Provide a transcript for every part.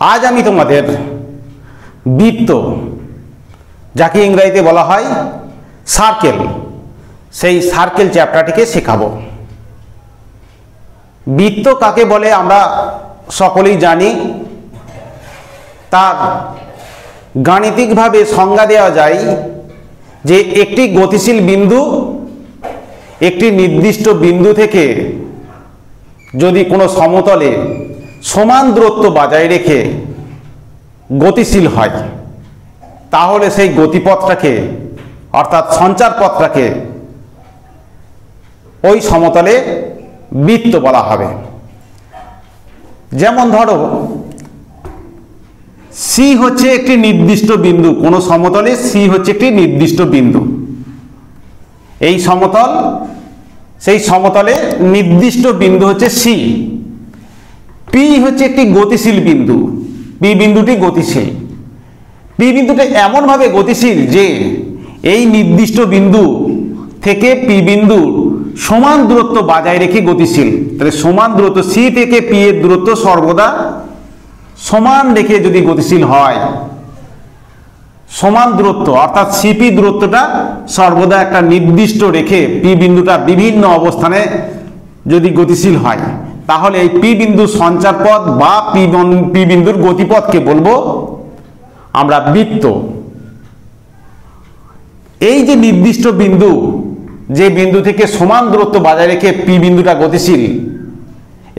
আজ আমি তোমাদের বৃত্ত, যাকে ইংরাজিতে বলা হয় সার্কেল সেই সার্কেল চ্যাপ্টারটিকে শেখাবো। বৃত্ত কাকে বলে আমরা সকলেই জানি। তার গাণিতিকভাবে সংজ্ঞা দেওয়া যায় যে একটি গতিশীল বিন্দু একটি নির্দিষ্ট বিন্দু থেকে যদি কোনো সমতলে সমান দূরত্ব বজায় রেখে গতিশীল হয়। তাহলে সেই গতিপথটাকে, অর্থাৎ সঞ্চার পথটাকে ওই সমতলে বৃত্ত বলা হবে। যেমন ধরো সি হচ্ছে একটি নির্দিষ্ট বিন্দু, কোনো সমতলে সি হচ্ছে একটি নির্দিষ্ট বিন্দু। এই সমতল, সেই সমতলে নির্দিষ্ট বিন্দু হচ্ছে সি পি হচ্ছে একটি গতিশীল বিন্দু। পি বিন্দুটি গতিশীল। পি বিন্দুটি এমনভাবে গতিশীল যে এই নির্দিষ্ট বিন্দু থেকে পি বিন্দু সমান দূরত্ব বজায় রেখে গতিশীল। তাহলে সমান দূরত্ব সি থেকে পি এর দূরত্ব সর্বদা সমান রেখে যদি গতিশীল হয়, সমান দূরত্ব, অর্থাৎ সিপি দূরত্বটা সর্বদা একটা নির্দিষ্ট রেখে পি বিন্দুটা বিভিন্ন অবস্থানে যদি গতিশীল হয়। তাহলে এই পি বিন্দু সঞ্চার পথ বা পি পি বিন্দুর গতিপথকে বলব আমরা বৃত্ত। এই যে নির্দিষ্ট বিন্দু, যে বিন্দু থেকে সমান দূরত্ব বজায় রেখে পি বিন্দুটা গতিশীল,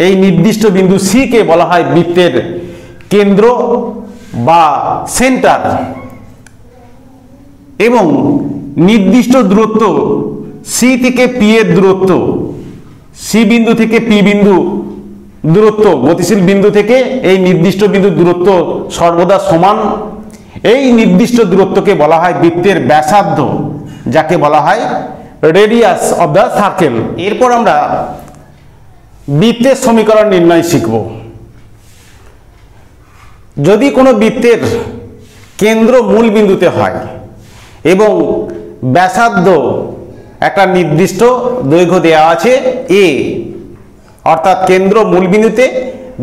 এই নির্দিষ্ট বিন্দু সি কে বলা হয় বৃত্তের কেন্দ্র বা সেন্টার। এবং নির্দিষ্ট দূরত্ব সি থেকে পি এর দূরত্ব সি বিন্দু থেকে পি বিন্দু দূরত্ব, গতিশীল বিন্দু থেকে এই নির্দিষ্ট বিন্দু দূরত্ব সর্বদা সমান। এই নির্দিষ্ট দূরত্বকে বলা হয় বৃত্তের ব্যাসার্ধ, যাকে বলা হয় রেডিয়াস অফ দ্য সার্কেল এরপর আমরা বৃত্তের সমীকরণ নির্ণয় শিখব। যদি কোনো বৃত্তের কেন্দ্র মূল বিন্দুতে হয় এবং ব্যাসার্ধ একটা নির্দিষ্ট দৈর্ঘ্য দেওয়া আছে এ অর্থাৎ কেন্দ্র মূল বিন্দুতে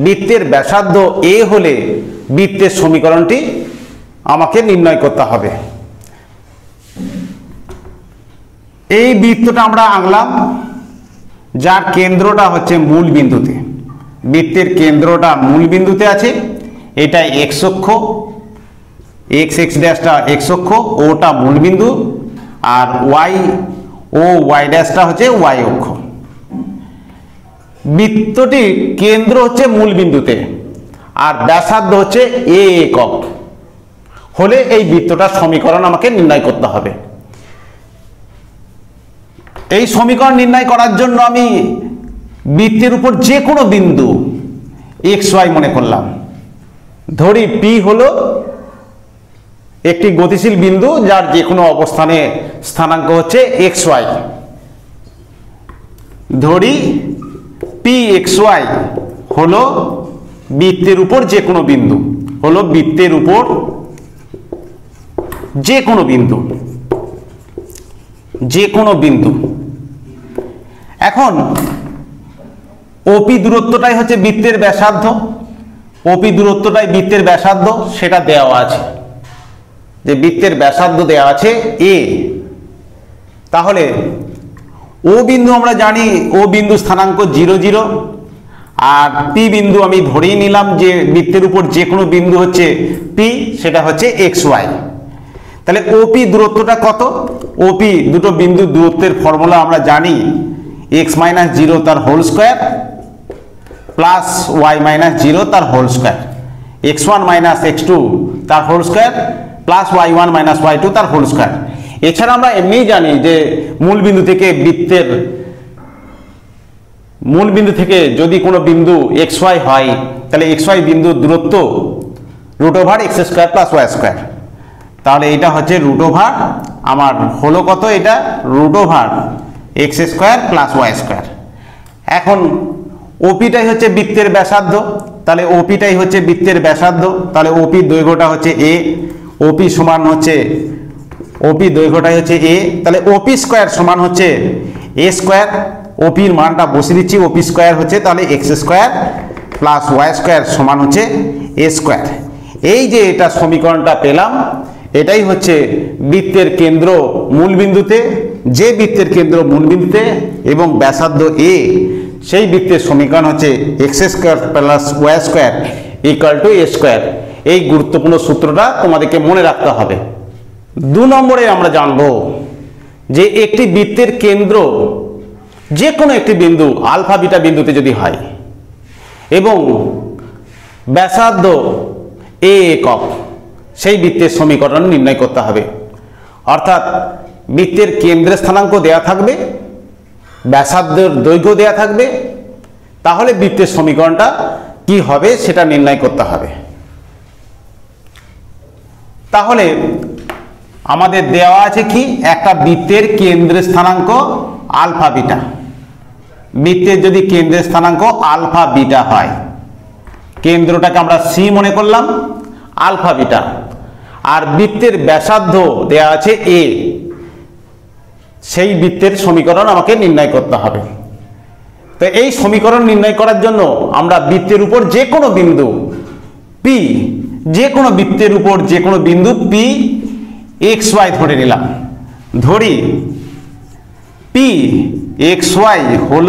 বৃত্তের ব্যাসার্ধ এ হলে বৃত্তের সমীকরণটি আমাকে নির্ণয় করতে হবে। এই বৃত্তটা আমরা আঁকলাম, যার কেন্দ্রটা হচ্ছে মূল বিন্দুতে। বৃত্তের কেন্দ্রটা মূল বিন্দুতে আছে, এটা এক্স অক্ষ এক্স এক্স ড্যাশটা এক্স অক্ষ ওটা মূল বিন্দু, আর ওয়াই ও ওয়াই ড্যাশটা হচ্ছে ওয়াই অক্ষ। বৃত্তটি কেন্দ্র হচ্ছে মূল বিন্দুতে, আর ব্যাসার্ধ হচ্ছে এ একক। হলে এই বৃত্তটার সমীকরণ আমাকে নির্ণয় করতে হবে। এই সমীকরণ নির্ণয় করার জন্য আমি বৃত্তের উপর যে কোনো বিন্দু এক্স ওয়াই মনে করলাম। ধরি পি হল একটি গতিশীল বিন্দু, যার যে কোনো অবস্থানে স্থানাঙ্ক হচ্ছে এক্স ওয়াই ধরি পি এক্স ওয়াই হলো বৃত্তের উপর যে কোনো বিন্দু, হলো বৃত্তের উপর যে কোনো বিন্দু, যে কোনো বিন্দু। এখন ওপি দূরত্বটাই হচ্ছে বৃত্তের ব্যাসার্ধ ওপি দূরত্বটাই বৃত্তের ব্যাসার্ধ, সেটা দেওয়া আছে। যে বৃত্তের ব্যাসার্ধ দেওয়া আছে এ তাহলে ও বিন্দু আমরা জানি, ও বিন্দু স্থানাঙ্ক জিরো জিরো, আর পি বিন্দু আমি ধরেই নিলাম যে বৃত্তের উপর যে কোনো বিন্দু হচ্ছে পি সেটা হচ্ছে এক্স ওয়াই তাহলে ওপি দূরত্বটা কত? ওপি দুটো বিন্দু দূরত্বের ফর্মুলা আমরা জানি এক্স মাইনাস জিরো তার whole square plus y minus zero তার whole square x one minus x two তার whole square plus y one minus y two তার হোল স্কোয়ার এছাড়া আমরা এমনিই জানি যে মূল বিন্দু থেকে বৃত্তের মূল বিন্দু থেকে যদি কোনো বিন্দু এক্স ওয়াই হয়, তাহলে এক্স ওয়াই বিন্দুর দূরত্ব root over x square plus y square তাহলে এটা হচ্ছে রুট ওভার আমার হলো কত এটা? Root over x square plus y square এখন ওপিটাই হচ্ছে বৃত্তের ব্যাসার্ধ, তাহলে ওপিটাই হচ্ছে বৃত্তের ব্যাসার্ধ, তাহলে ওপির দৈর্ঘ্যটা হচ্ছে এ ওপি সমান হচ্ছে ওপি দৈর্ঘ্যটাই হচ্ছে এ তাহলে ওপি স্কোয়ার সমান হচ্ছে এ স্কোয়ার ওপির মানটা বসিয়ে দিচ্ছি ওপি স্কোয়ার হচ্ছে তাহলে x square plus y square সমান হচ্ছে এ স্কোয়ার এই যে এটা সমীকরণটা পেলাম, এটাই হচ্ছে বৃত্তের কেন্দ্র মূলবিন্দুতে, যে বৃত্তের কেন্দ্র মূলবিন্দুতে এবং ব্যাসার্ধ এ সেই বৃত্তের সমীকরণ হচ্ছে x square plus y square equal to a square এই গুরুত্বপূর্ণ সূত্রটা তোমাদেরকে মনে রাখতে হবে। দু নম্বরে আমরা জানব যে একটি বৃত্তের কেন্দ্র যে কোনো একটি বিন্দু, আলফা, বিটা বিন্দুতে যদি হয়, এবং ব্যাসার্ধ এ একক, সেই বৃত্তের সমীকরণ নির্ণয় করতে হবে। অর্থাৎ বৃত্তের কেন্দ্রের স্থানাঙ্ক দেয়া থাকবে, ব্যাসার্ধের দৈর্ঘ্য দেয়া থাকবে, তাহলে বৃত্তের সমীকরণটা কি হবে সেটা নির্ণয় করতে হবে। তাহলে আমাদের দেওয়া আছে কি? একটা বৃত্তের কেন্দ্রের স্থানাঙ্ক আলফা বিটা। বৃত্তের যদি কেন্দ্রের স্থানাঙ্ক আলফা বিটা হয়, কেন্দ্রটাকে আমরা সি মনে করলাম, আলফা বিটা। আর বৃত্তের ব্যাসার্ধ দেয়া আছে এ। সেই বৃত্তের সমীকরণ আমাকে নির্ণয় করতে হবে। তো এই সমীকরণ নির্ণয় করার জন্য আমরা বৃত্তের উপর যে কোনো বিন্দু, পি, যে কোনো বৃত্তের উপর যে কোনো বিন্দু, পি এক্স ওয়াই ধরে নিলাম। ধরি পি এক্স ওয়াই হল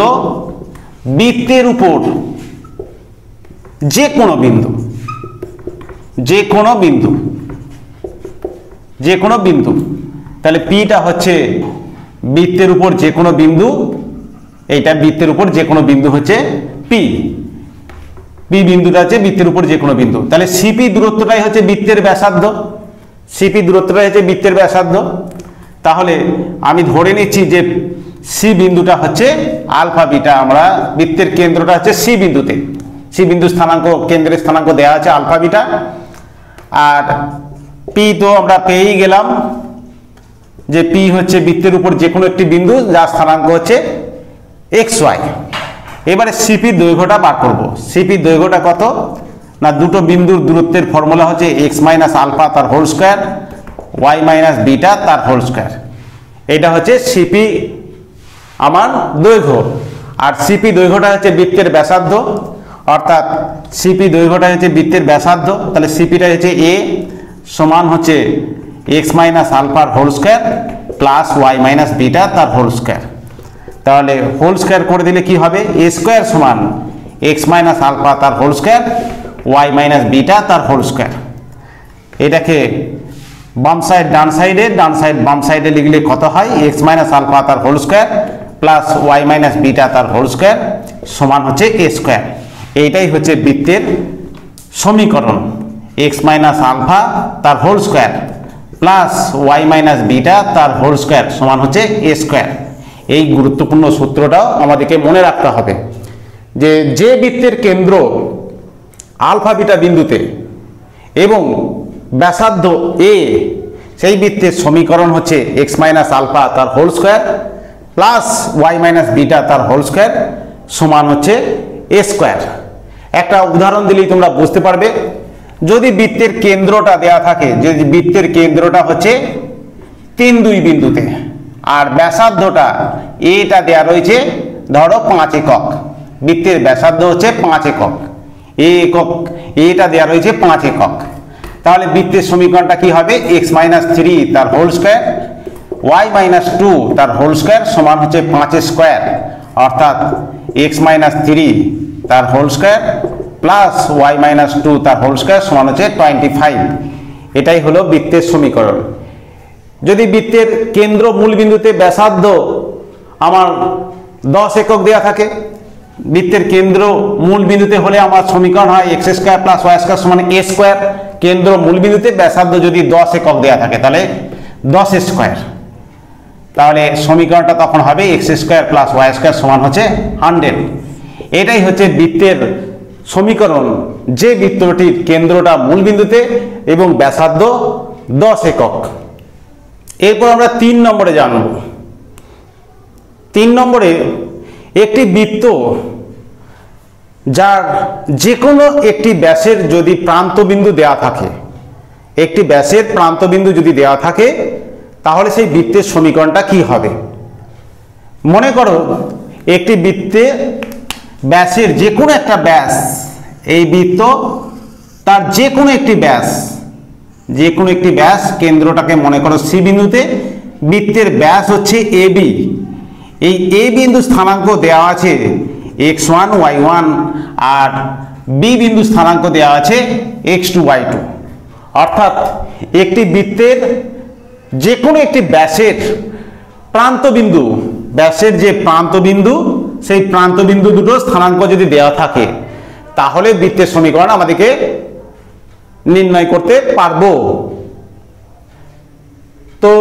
বৃত্তের উপর যে কোনো বিন্দু। যে কোনো বিন্দু। যে কোনো বিন্দু। তাহলে পিটা হচ্ছে বৃত্তের উপর যে কোনো বিন্দু। এইটা বৃত্তের উপর যে কোনো বিন্দু হচ্ছে পি পি বিন্দুটা হচ্ছে বৃত্তের উপর যে কোনো বিন্দু। তাহলে সিপি দূরত্বটাই হচ্ছে বৃত্তের ব্যাসার্ধ। সিপি দূরত্বটাই হচ্ছে বৃত্তের ব্যাসার্ধ। তাহলে আমি ধরে নিচ্ছি যে সি বিন্দুটা হচ্ছে আলফা বিটা, আমরা বৃত্তের কেন্দ্রটা হচ্ছে সি বিন্দুতে। সি বিন্দু স্থানাঙ্ক, কেন্দ্রের স্থানাঙ্ক দেওয়া আছে আলফা বিটা। আর পি তো আমরা পেয়েই গেলাম যে পি হচ্ছে বৃত্তের উপর যে কোনো একটি বিন্দু, যার স্থানাঙ্ক হচ্ছে এক্স ওয়াই এবারে সিপির দৈর্ঘ্যটা বার করব। সিপির দৈর্ঘ্যটা কত? না দুটো বিন্দুর দূরত্বের ফর্মুলা হচ্ছে এক্স মাইনাস আলফা তার whole square y minus beta তার হোল স্কোয়ার এটা হচ্ছে সিপি আমার দৈর্ঘ্য। আর সিপি দৈর্ঘ্যটা হচ্ছে বৃত্তের ব্যাসার্ধ। অর্থাৎ সিপি দৈর্ঘ্যটা হচ্ছে বৃত্তের ব্যাসার্ধ। তাহলে সিপিটা হচ্ছে এ সমান হচ্ছে এক্স মাইনাস আলফার whole square plus y minus beta তার হোল স্কোয়ার তাহলে হোল স্কোয়ার করে দিলে কি হবে? এ স্কোয়ার সমান এক্স মাইনাস আলফা তার whole square y minus beta তার হোল স্কোয়ার এটাকে বাম সাইড ডান সাইডে ডান সাইড বাম সাইডে লিখলে কত হয়? এক্স মাইনাস আলফা তার whole square plus y minus beta তার হোল স্কোয়ার সমান হচ্ছে এ স্কোয়ার এইটাই হচ্ছে বৃত্তের সমীকরণ। এক্স মাইনাস আলফা তার whole square plus y minus beta তার হোল স্কোয়ার সমান হচ্ছে এ স্কোয়ার এই গুরুত্বপূর্ণ সূত্রটাও আমাদেরকে মনে রাখতে হবে যে যে বৃত্তের কেন্দ্র আলফা বিটা বিন্দুতে এবং ব্যাসার্ধ এ সেই বৃত্তের সমীকরণ হচ্ছে এক্স মাইনাস আলফা তার whole square plus y minus beta তার হোল স্কোয়ার সমান হচ্ছে এ স্কোয়ার একটা উদাহরণ দিলেই তোমরা বুঝতে পারবে, যদি বৃত্তের কেন্দ্রটা দেয়া থাকে, যে বৃত্তের কেন্দ্রটা হচ্ছে তিন দুই বিন্দুতে, আর ব্যাসার্ধটা এটা দেয়া রয়েছে ধরো পাঁচ একক, বৃত্তের ব্যাসার্ধ হচ্ছে পাঁচ একক। এ একক, এটা দেয়া রয়েছে পাঁচ একক। তাহলে বৃত্তের সমীকরণটা কি হবে? এক্স মাইনাস থ্রি তার whole square y minus two তার হোল স্কোয়ার সমান হচ্ছে পাঁচ স্কোয়ার অর্থাৎ এক্স মাইনাস থ্রি তার whole square plus y minus two তার হোল স্কোয়ার সমান হচ্ছে টোয়েন্টি ফাইভ এটাই হলো বৃত্তের সমীকরণ। যদি বৃত্তের কেন্দ্র মূল বিন্দুতে ব্যাসার্ধ আমার দশ একক দেওয়া থাকে বৃত্তের কেন্দ্র মূল বিন্দুতে হলে আমার সমীকরণ হয় x square plus y square সমান এ স্কোয়ার কেন্দ্র মূল বিন্দুতে ব্যাসার্ধ যদি দশ একক দেওয়া থাকে, তাহলে দশ স্কোয়ার তাহলে সমীকরণটা তখন হবে x square plus y square সমান হচ্ছে হান্ড্রেড। এটাই হচ্ছে বৃত্তের সমীকরণ। যে বৃত্তটির কেন্দ্রটা মূল বিন্দুতে এবং ব্যাসার্ধ দশ একক। এরপর আমরা তিন নম্বরে জানব। তিন নম্বরে একটি বৃত্ত, যার যে কোনো একটি ব্যাসের যদি প্রান্তবিন্দু দেয়া থাকে, একটি ব্যাসের প্রান্তবিন্দু যদি দেওয়া থাকে, তাহলে সেই বৃত্তের সমীকরণটা কি হবে? মনে করো, একটি বৃত্তে ব্যাসের যে কোনো একটা ব্যাস, এই বৃত্ত তার যে কোনো একটি ব্যাস যে কোনো একটি ব্যাস কেন্দ্রটাকে মনে করো সি বিন্দুতে, বৃত্তের ব্যাস হচ্ছে এ বি এই এ বিন্দু স্থানাঙ্ক দেওয়া আছে এক্স ওয়ান, ওয়াই ওয়ান আর বি বিন্দু স্থানাঙ্ক দেওয়া আছে এক্স টু, ওয়াই টু। অর্থাৎ একটি বৃত্তের যে কোনো একটি ব্যাসের প্রান্ত বিন্দু, ব্যাসের যে প্রান্ত বিন্দু, সেই প্রান্ত বিন্দু দুটো স্থানাঙ্ক যদি দেওয়া থাকে, তাহলে বৃত্তের সমীকরণ আমাদেরকে নির্ণয় করতে পারব। তো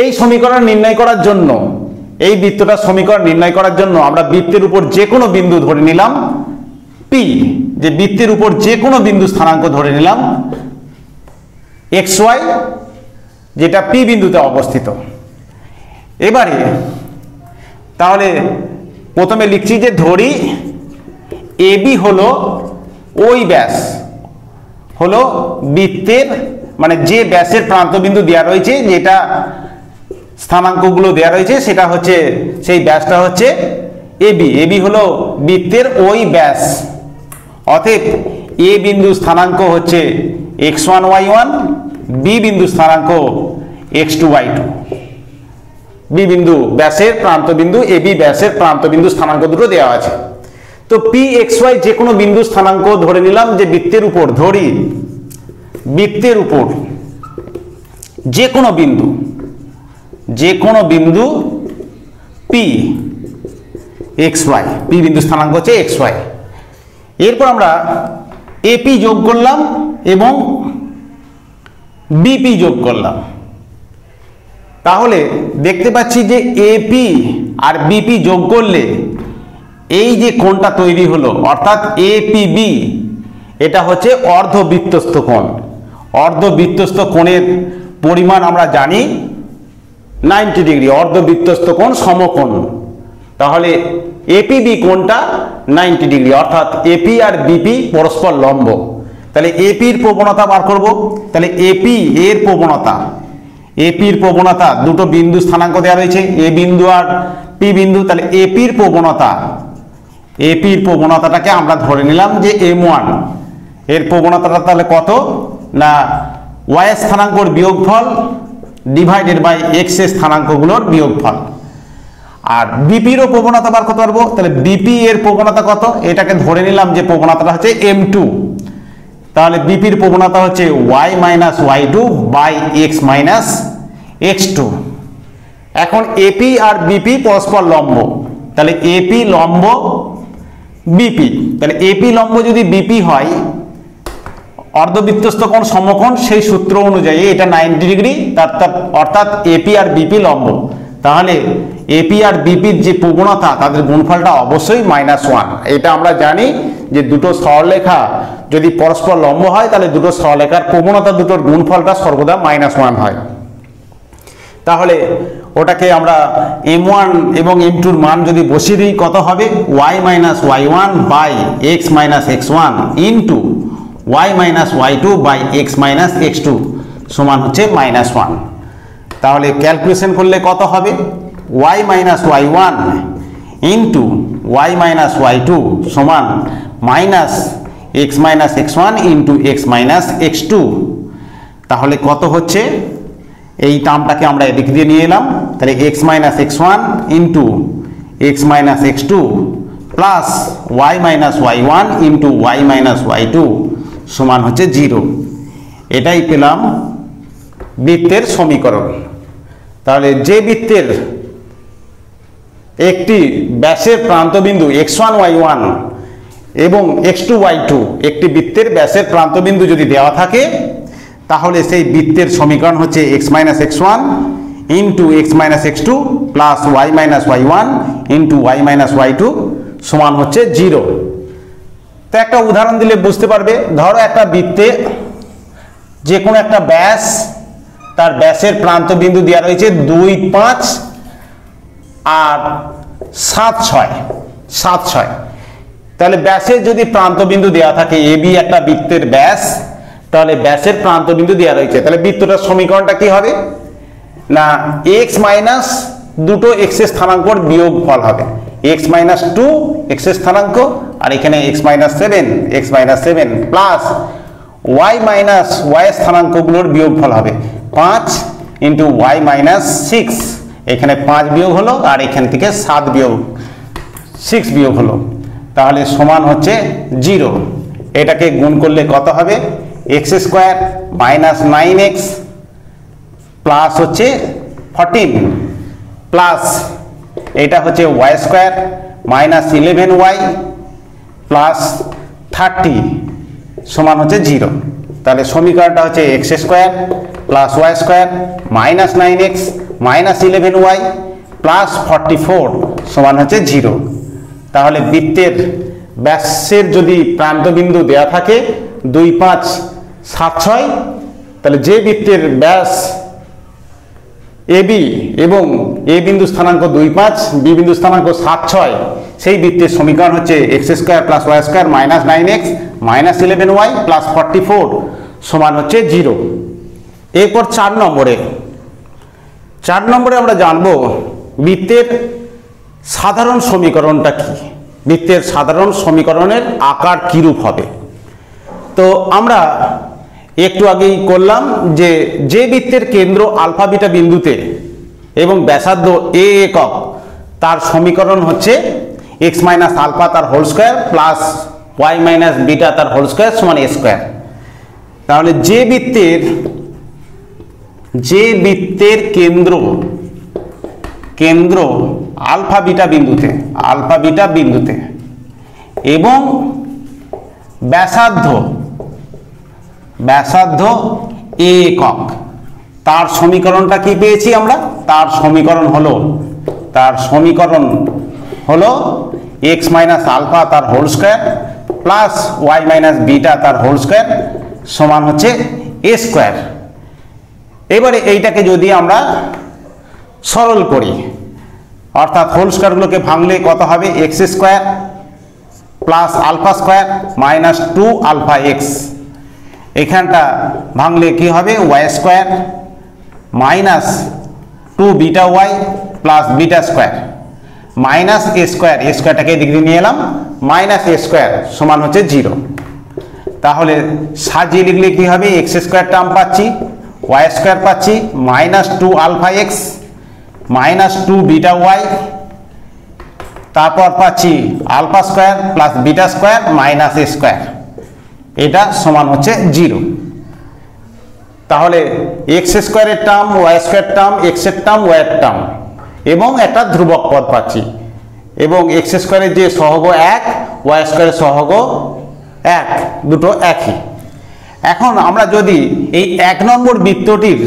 এই সমীকরণ নির্ণয় করার জন্য এই বৃত্তটার সমীকরণ নির্ণয় করার জন্য আমরা বৃত্তের উপর যে কোনো বিন্দু ধরে নিলাম পি যে বৃত্তের উপর যে কোনো বিন্দু স্থানাঙ্ক ধরে নিলাম এক্স ওয়াই যেটা পি বিন্দুতে অবস্থিত। এবারে, তাহলে প্রথমে লিখছি যে ধরি এবি হলো ওই ব্যাস, হলো বৃত্তের মানে যে ব্যাসের প্রান্তবিন্দু দেওয়া রয়েছে, যেটা স্থানাঙ্কগুলো দেওয়া রয়েছে, সেটা হচ্ছে, সেই ব্যাসটা হচ্ছে এবি এবি হলো বৃত্তের ওই ব্যাস। অতএব এ বিন্দু স্থানাঙ্ক হচ্ছে x one, y one, B বিন্দু স্থানাঙ্ক x two, y two. B বিন্দু ব্যাসের প্রান্ত বিন্দু, এ বি ব্যাসের প্রান্ত বিন্দু স্থানাঙ্ক দুটো দেওয়া আছে। তো পি এক্স ওয়াই যে কোনো বিন্দু স্থানাঙ্ক ধরে নিলাম যে বৃত্তের উপর, ধরি, বৃত্তের উপর যে কোনো বিন্দু। যে কোনো বিন্দু পি এক্স ওয়াই পি বিন্দু স্থানাঙ্ক হচ্ছে এক্স ওয়াই এরপর আমরা এপি যোগ করলাম এবং বিপি যোগ করলাম। তাহলে দেখতে পাচ্ছি যে এপি আর বিপি যোগ করলে এই যে কোণটা তৈরি হলো, অর্থাৎ এপিবি এটা হচ্ছে অর্ধবৃত্তস্থ কোণ। অর্ধবৃত্তস্থ কোণের পরিমাণ আমরা জানি নাইনটি ডিগ্রি অর্ধবৃত্তস্থ কোণ, সমকোণ। তাহলে এপিবি কোণটা নাইনটি ডিগ্রি, অর্থাৎ এপি আর বিপি পরস্পর লম্ব। তাহলে এপির প্রবণতা বার করব। তাহলে এপি এর প্রবণতা এপির প্রবণতা, দুটো বিন্দু স্থানাঙ্ক দেওয়া রয়েছে এ বিন্দু আর পি বিন্দু, তাহলে এপির প্রবণতা এপির প্রবণতাটাকে আমরা ধরে নিলাম যে এম ওয়ানের প্রবণতাটা তাহলে কত? না ওয়াই স্থানাঙ্কর বিয়োগফল ডিভাইডেড বাই এক্সের স্থানাঙ্কগুলোর বিয়োগফল। আর বিপিরও প্রবণতা বার করতে পারব? তাহলে বিপি এর প্রবণতা কত? এটাকে ধরে নিলাম যে প্রবণতাটা হচ্ছে এম টু তাহলে বিপির প্রবণতা হচ্ছে y minus y two by x minus x two এখন এপি আর বিপি পরস্পর লম্ব। তাহলে এপি লম্ব বিপি তাহলে এপি লম্ব যদি বিপি হয় অর্ধবৃত্তস্থ কোণ সমকোণ, সেই সূত্র অনুযায়ী এটা নাইনটি ডিগ্রি তার অর্থাৎ এপি আর বিপি লম্ব। তাহলে এপি আর বিপির যে প্রবণতা তাদের গুণফলটা অবশ্যই মাইনাস ওয়ান এটা আমরা জানি যে দুটো সরলরেখা যদি পরস্পর লম্ব হয়, তাহলে দুটো সরলরেখার প্রবণতা দুটোর গুণফলটা সর্বদা মাইনাস ওয়ান হয়। তাহলে ওটাকে আমরা এম ওয়ান এবং এম টুর মান যদি বসিয়ে দিই, কত হবে? Y minus y one by x minus x one into y minus y two by x minus x two সমান হচ্ছে মাইনাস ওয়ান তাহলে ক্যালকুলেশন করলে কত হবে? Y minus y one into y minus y two সমান minus x minus x one into x minus x two তাহলে কত হচ্ছে? এই টার্মটাকে আমরা এদিক দিয়ে নিয়ে এলাম। তাহলে x minus x one into x minus x two plus y minus y one into y minus y two সমান হচ্ছে জিরো। এটাই পেলাম বৃত্তের সমীকরণ। তাহলে যে বৃত্তের একটি ব্যাসের প্রান্তবিন্দু এক্স ওয়ান, ওয়াই ওয়ান এবং এক্স টু, ওয়াই টু একটি বৃত্তের ব্যাসের প্রান্তবিন্দু যদি দেওয়া থাকে, তাহলে সেই বৃত্তের সমীকরণ হচ্ছে x minus x one into x minus x two plus y minus y one into y minus y two সমান হচ্ছে জিরো। তো একটা উদাহরণ দিলে বুঝতে পারবে। ধরো একটা বৃত্তে যে কোনো একটা ব্যাস, তার ব্যাসের প্রান্ত বিন্দু দেওয়া রয়েছে দুই পাঁচ আর সাত ছয় সাত ছয়। তাহলে ব্যাসের যদি প্রান্ত বিন্দু দেওয়া থাকে, এ বি একটা বৃত্তের ব্যাস, তাহলে ব্যাসের প্রান্ত বিন্দু দেওয়া রয়েছে। তাহলে বৃত্তটার সমীকরণটা কি হবে? না, এক্স মাইনাস দুটো এক্সের স্থানাঙ্কর বিয়োগ ফল হবে। এক্স মাইনাস টু এক্সের স্থানাঙ্ক, আর এখানে x minus seven x minus seven plus y minus y স্থানাঙ্কগুলোর বিয়োগফল হবে পাঁচ ইন্টু ওয়াই মাইনাস সিক্স এখানে পাঁচ বিয়োগ হলো, আর এখান থেকে সাত বিয়োগ সিক্স বিয়োগ হলো। তাহলে সমান হচ্ছে জিরো এটাকে গুণ করলে কত হবে? X square minus nine x plus হচ্ছে ফর্টিন প্লাস এটা হচ্ছে y square minus eleven y plus thirty সমান হচ্ছে জিরো তাহলে সমীকরণটা হচ্ছে x square plus y square minus nine x minus eleven y plus forty four সমান হচ্ছে জিরো তাহলে বৃত্তের ব্যাসের যদি প্রান্তবিন্দু দেয়া থাকে, দুই পাঁচ সাত ছয়, তাহলে যে বৃত্তের ব্যাস এ বি এবং এ বিন্দু স্থানাঙ্ক দুই পাঁচ, বি বিন্দু স্থানাঙ্ক সাত ছয়। সেই বৃত্তের সমীকরণ হচ্ছে x square plus y square minus nine x minus eleven y plus forty four সমান হচ্ছে জিরো। এরপর চার নম্বরে। চার নম্বরে আমরা জানব বৃত্তের সাধারণ সমীকরণটা কি? বৃত্তের সাধারণ সমীকরণের আকার কীরূপ হবে? তো আমরা একটু আগেই করলাম যে যে বৃত্তের কেন্দ্র আলফা বিটা বিন্দুতে এবং ব্যাসার্ধ এ একক, তার সমীকরণ হচ্ছে এক্স মাইনাস আলফা তার whole square plus y minus beta তার হোল স্কোয়ার সমান এ স্কোয়ার তাহলে যে বৃত্তের যে বৃত্তের কেন্দ্র কেন্দ্র আলফা বিটা বিন্দুতে, আলফা বিটা বিন্দুতে এবং ব্যাসার্ধ ব্যাসার্ধ একক। তার সমীকরণটা কি পেয়েছি আমরা? তার সমীকরণ হলো, তার সমীকরণ হলো এক্স মাইনাস আলফা তার whole square plus y minus beta তার হোল স্কোয়ার সমান হচ্ছে এ স্কোয়ার এবারে এইটাকে যদি আমরা সরল করি, অর্থাৎ হোল স্কোয়ারগুলোকে ভাঙলে কত হবে? X square plus alpha square minus two alpha x এখানটা ভাঙলে কি হবে? Y square minus two beta y plus beta square minus a square a স্কোয়ারটাকে দিয়ে নিয়ে এলাম। মাইনাস এ স্কোয়ার সমান হচ্ছে জিরো তাহলে সাজিয়ে লিখলে কি হবে? এক্স স্কোয়ার টার্ম পাচ্ছি ওয়াই স্কোয়ার পাচ্ছি minus two alpha x minus two beta y তারপর পাচ্ছি alpha square plus beta square minus a square এটা সমান হচ্ছে জিরো। তাহলে এক্স স্কোয়ারের টার্ম ওয়াই স্কোয়ার টার্ম এক্সের টার্ম ওয়াইয়ের টার্ম এবং একটা ধ্রুবক পদ পাচ্ছি। এবং এক্স স্কোয়ারের যে সহগ এক ওয়াই স্কোয়ারের সহগ এক, দুটো একই। এখন আমরা যদি এই এক নম্বর বৃত্তটির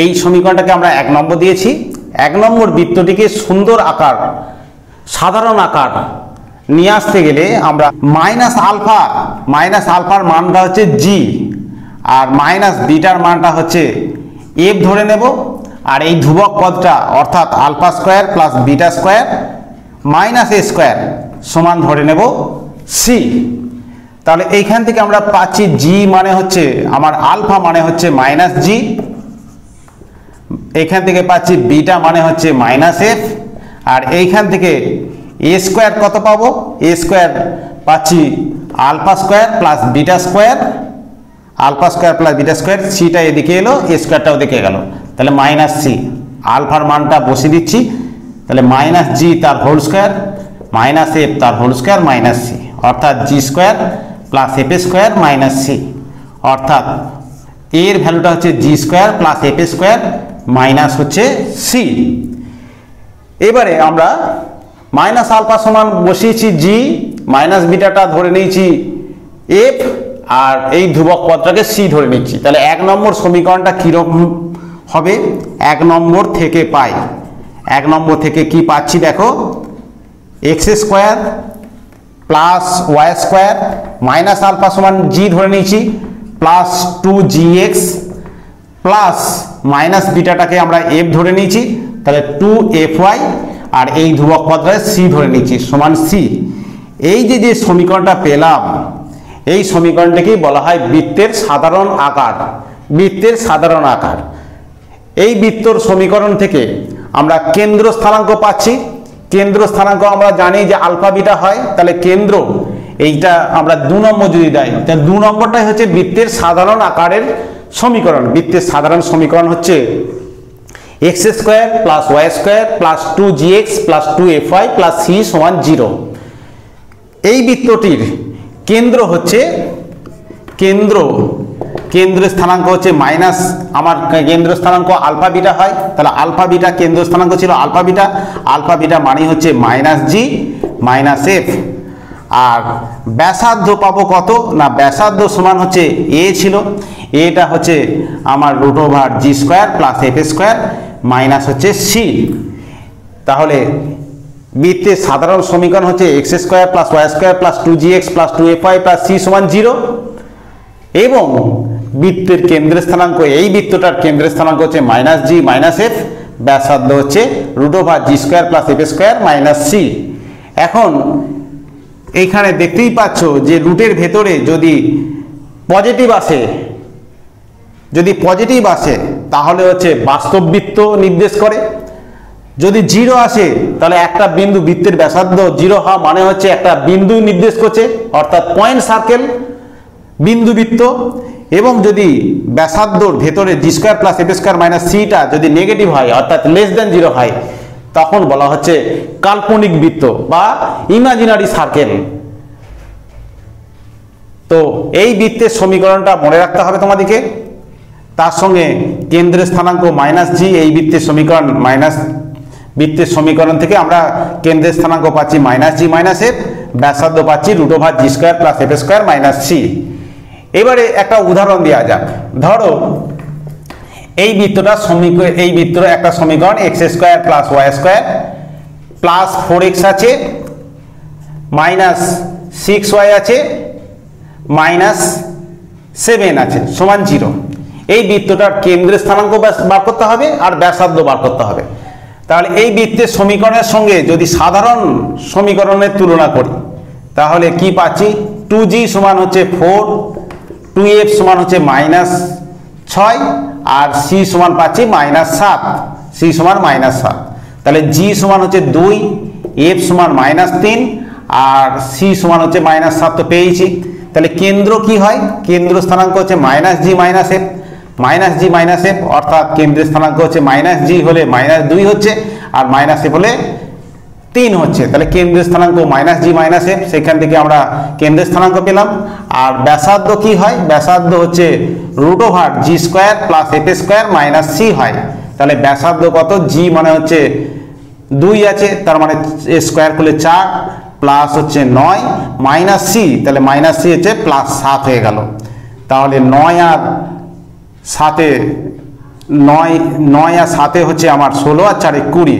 এই সমীকরণটাকে আমরা এক নম্বর দিয়েছি, এক নম্বর বৃত্তটিকে সুন্দর আকার, সাধারণ আকার নিয়ে আসতে গেলে আমরা মাইনাস আলফা মাইনাস আলফার মানটা হচ্ছে জি আর মাইনাস বিটার মানটা হচ্ছে এফ ধরে নেব। আর এই ধ্রুবক পদটা অর্থাৎ alpha square plus beta square minus a square সমান ধরে নেব সি তাহলে এইখান থেকে আমরা পাচ্ছি জি মানে হচ্ছে, আমার আলফা মানে হচ্ছে মাইনাস জি এখান থেকে পাচ্ছি বিটা মানে হচ্ছে মাইনাস এফ আর এইখান থেকে এ স্কোয়ার কত পাবো? এ স্কোয়ার পাচ্ছি alpha square plus beta square alpha square plus beta square সিটা এদিকে এলো এ স্কোয়ারটাও দিকে গেল। তাহলে মাইনাস সি আলফার মানটা বসিয়ে দিচ্ছি। তাহলে মাইনাস জি তার হোল স্কোয়ার মাইনাস এফ তার হোল স্কোয়ার মাইনাস সি অর্থাৎ g square plus f square minus c অর্থাৎ এর ভ্যালুটা হচ্ছে g square plus f square minus হচ্ছে সি এবারে আমরা মাইনাস আলফা সমান বসিয়েছি জি মাইনাস বিটাটা ধরে নিয়েছি এফ আর এই ধ্রুবক পদটাকে সি ধরে নিচ্ছি। তাহলে এক নম্বর সমীকরণটা কীরকম হবে? এক নম্বর থেকে পাই। এক নম্বর থেকে কি পাচ্ছি দেখো? X square plus y square minus alpha সমান জি ধরে নিয়েছি plus two g x plus minus বিটাটাকে আমরা এফ ধরে নিয়েছি। তাহলে টু এফ ওয়াই আর এই ধ্রুবক পদটাকে সি ধরে নিচ্ছি, সমান সি এই যে যে সমীকরণটা পেলাম, এই সমীকরণটাকেই বলা হয় বৃত্তের সাধারণ আকার, বৃত্তের সাধারণ আকার। এই বৃত্তর সমীকরণ থেকে আমরা কেন্দ্র স্থানাঙ্ক পাচ্ছি। কেন্দ্র স্থানাঙ্ক আমরা জানি যে আলফা বিটা হয়, তাহলে কেন্দ্র, এইটা আমরা দু নম্বর যদি দেয়, তাহলে দু নম্বরটাই হচ্ছে বৃত্তের সাধারণ আকারের সমীকরণ। বৃত্তের সাধারণ সমীকরণ হচ্ছে x square plus y square plus two g x plus two f y plus c সমান জিরো এই বৃত্তটির কেন্দ্র হচ্ছে কেন্দ্র কেন্দ্র স্থানাঙ্ক হচ্ছে মাইনাস আমার কেন্দ্র স্থানাঙ্ক আলফা বিটা হয়। তাহলে আলফা বিটা কেন্দ্র স্থানাঙ্ক ছিল আলফা বিটা আলফা বিটা মানে হচ্ছে মাইনাস জি মাইনাস এফ আর ব্যাসার্ধ পাবো কত? না, ব্যাসার্ধ সমান হচ্ছে এ ছিল। এটা হচ্ছে আমার root over g square plus f square minus হচ্ছে সি তাহলে বৃত্তের সাধারণ সমীকরণ হচ্ছে x square plus y square plus two g x plus two f y plus c সমান জিরো এবং বৃত্তের কেন্দ্রের স্থানাঙ্ক, এই বৃত্তটার কেন্দ্রের স্থানাঙ্ক হচ্ছে মাইনাস জি মাইনাস এফ ব্যাসার্ধ হচ্ছে root over g square plus f square minus c এখন এইখানে দেখতেই পাচ্ছ যে রুটের ভেতরে যদি পজিটিভ আসে, যদি পজিটিভ আসে, তাহলে হচ্ছে বাস্তব বৃত্ত নির্দেশ করে। যদি জিরো আসে, তাহলে একটা বিন্দু বৃত্তের ব্যাসার্ধ জিরো হওয়া মানে হচ্ছে একটা বিন্দু নির্দেশ করছে, অর্থাৎ পয়েন্ট সার্কেল বিন্দুবৃত্ত এবং যদি ব্যাসার্ধর ভেতরে g square plus f square minus সিটা যদি নেগেটিভ হয়, অর্থাৎ লেস দেন জিরো হয় তখন বলা হচ্ছে কাল্পনিক বৃত্ত বা ইমাজিনারি সার্কেল তো এই বৃত্তের সমীকরণটা মনে রাখতে হবে তোমাদেরকে। তার সঙ্গে কেন্দ্রের স্থানাঙ্ক মাইনাস জি এই বৃত্তের সমীকরণ মাইনাস বৃত্তের সমীকরণ থেকে আমরা কেন্দ্রের স্থানাঙ্ক পাচ্ছি মাইনাস জি মাইনাস এফ ব্যাসার্ধ পাচ্ছি root over g square plus f square minus c এবারে একটা উদাহরণ দেওয়া যাক। ধরো এই বৃত্তটা সমীকরণ, এই বৃত্তর একটা সমীকরণ x square plus y square plus four x আছে মাইনাস সিক্স ওয়াই আছে মাইনাস সেভেন আছে, সমান জিরো এই বৃত্তটার কেন্দ্রের স্থানাঙ্ক বার করতে হবে আর ব্যাসার্ধ বার করতে হবে। তাহলে এই বৃত্তের সমীকরণের সঙ্গে যদি সাধারণ সমীকরণের তুলনা করি, তাহলে কি পাচ্ছি? টু জি সমান হচ্ছে ফোর টু এফ সমান হচ্ছে মাইনাস ছয় আর সি সমান পাচ্ছি মাইনাস সাত। সি সমান মাইনাস সাত। তাহলে জি সমান হচ্ছে দুই এফ সমান মাইনাস তিন, আর সি সমান হচ্ছে মাইনাস সাত তো পেয়েছি। তাহলে কেন্দ্র কি হয়? কেন্দ্র স্থানাঙ্ক হচ্ছে minus g minus f minus g minus f অর্থাৎ কেন্দ্রের স্থানাঙ্ক হচ্ছে মাইনাস জি হলে মাইনাস দুই হচ্ছে, আর মাইনাস এফ হলে তিন হচ্ছে, তাহলে কেন্দ্রের স্থানাঙ্ক মাইনাস জি মাইনাস এফ সেখান থেকে আমরা কেন্দ্রের স্থানাঙ্ক পেলাম। আর ব্যাসার্ধ কি হয়? ব্যাসার্ধ হচ্ছে root over g square plus f square minus c হয়। তাহলে ব্যাসার্ধ কত? জি মানে হচ্ছে দুই আছে, তার মানে স্কোয়ার করলে চার প্লাস হচ্ছে নয় মাইনাস সি তাহলে মাইনাস সি হচ্ছে প্লাস সাত হয়ে গেল। তাহলে নয় আর সাতে, নয় নয় আর সাতে হচ্ছে আমার ষোলো, আর চারে কুড়ি।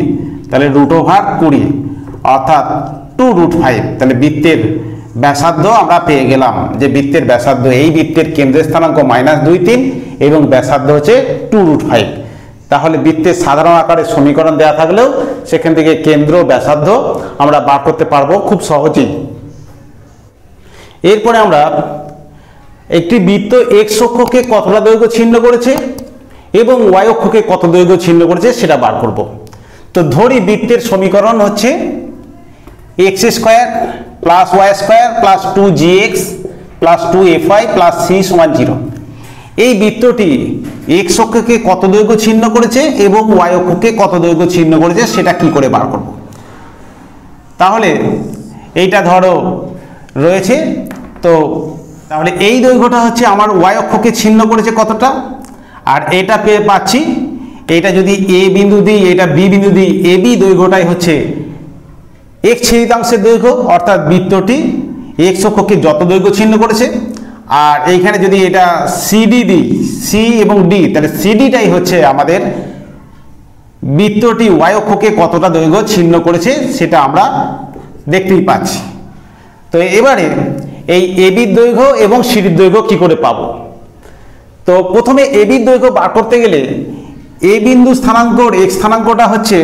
তাহলে রুট ওভার কুড়ি। অর্থাৎ টু রুট ফাইভ তাহলে বৃত্তের ব্যাসার্ধ আমরা পেয়ে গেলাম যে বৃত্তের ব্যাসার্ধ এই বৃত্তের কেন্দ্রের স্থানাঙ্ক মাইনাস দুই তিন এবং ব্যাসার্ধ হচ্ছে টু রুট ফাইভ তাহলে বৃত্তের সাধারণ আকারে সমীকরণ দেওয়া থাকলেও সেখান থেকে কেন্দ্র ব্যাসার্ধ আমরা বার করতে পারব খুব সহজেই। এরপরে আমরা একটি বৃত্ত এক্স অক্ষকে কতটা দৈর্ঘ্য ছিন্ন করেছে এবং ওয়াই অক্ষকে কত দৈর্ঘ্য ছিন্ন করেছে সেটা বার করব। তো ধরি বৃত্তের সমীকরণ হচ্ছে x square plus y square plus two g x plus two f y plus c সমান জিরো এই বৃত্তটি এক্স অক্ষকে কত দৈর্ঘ্য ছিন্ন করেছে এবং ওয়াই অক্ষকে কত দৈর্ঘ্য ছিন্ন করেছে সেটা কি করে বার করব? তাহলে এইটা ধরো রয়েছে। তো তাহলে এই দৈর্ঘ্যটা হচ্ছে আমার ওয়াই অক্ষকে ছিন্ন করেছে কতটা? আর এটা পেয়ে পাচ্ছি, এটা যদি এ বিন্দু দিই, এটা বি বিন্দু দিই এ বি দৈর্ঘ্যটাই হচ্ছে এক ছেদিতাংশের দৈর্ঘ্য, অর্থাৎ বৃত্তটি এক্স অক্ষকে যত দৈর্ঘ্য ছিন্ন করেছে, আর এইখানে যদি এটা সিডি দিই সি এবং ডি তাহলে সিডিটাই হচ্ছে আমাদের বৃত্তটি ওয়াই অক্ষকে কতটা দৈর্ঘ্য ছিন্ন করেছে সেটা আমরা দেখতেই পাচ্ছি। তো এবারে এই এবির দৈর্ঘ্য এবং সিডির দৈর্ঘ্য কি করে পাবো? তো প্রথমে এবির দৈর্ঘ্য বার করতে গেলে এ বিন্দু স্থানাঙ্কর এক্স স্থানাঙ্কটা হচ্ছে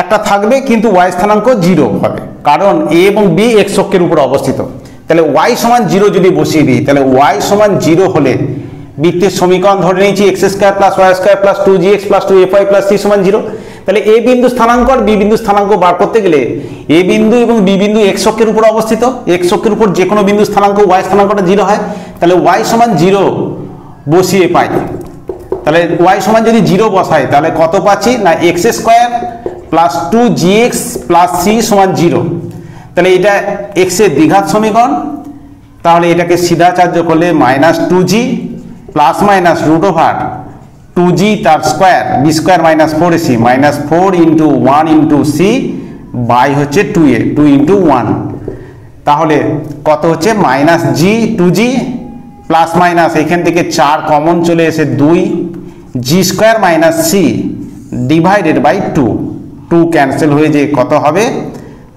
একটা থাকবে, কিন্তু ওয়াই স্থানাঙ্ক জিরো হবে। কারণ এ এবং বি এক্স অক্ষের উপর অবস্থিত। তাহলে ওয়াই সমান জিরো যদি বসিয়ে দিই, তাহলে ওয়াই সমান জিরো হলে বৃত্তের সমীকরণ ধরে নিয়েছি x square plus y square plus two g x plus two f y plus c সমান জিরো তাহলে এ বিন্দু স্থানাঙ্ক আর বি বিন্দু স্থানাঙ্ক বার করতে গেলে এ বিন্দু এবং বি বিন্দু এক্স অক্ষের উপর অবস্থিত। এক্স অক্ষের উপর যে কোনো বিন্দু স্থানাঙ্ক ওয়াই স্থানাঙ্কটা জিরো হয়। তাহলে ওয়াই সমান জিরো বসিয়ে পাই। তাহলে ওয়াই সমান যদি জিরো বসাই, তাহলে কত পাচ্ছি? না x square plus two g x plus c সমান জিরো তাহলে এটা এক্সের দ্বিঘাত সমীকরণ। তাহলে এটাকে সিধাচার্য করলে minus two g plus minus root over two g তার square b square minus four c minus four into one into c by হচ্ছে two a two into one তাহলে কত হচ্ছে? Minus g two g plus minus এখান থেকে চার common চলে এসে দুই। G square minus c divided by two two cancel হয়ে যে কত হবে?